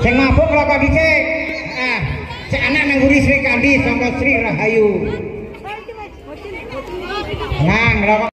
Sing mabuk kelapa dhisik. Ah, sing anak nang nguri Sri Kandi sangka Sri Rahayu. Nang rokok